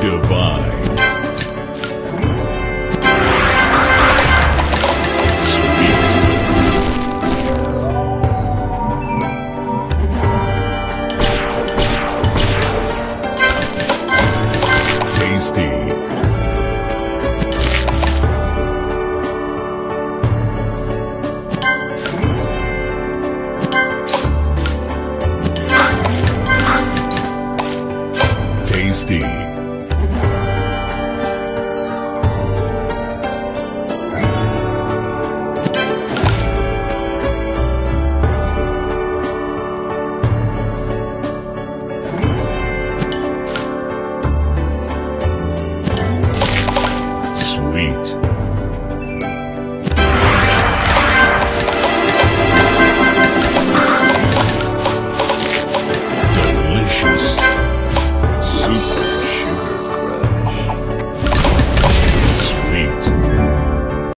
Divine.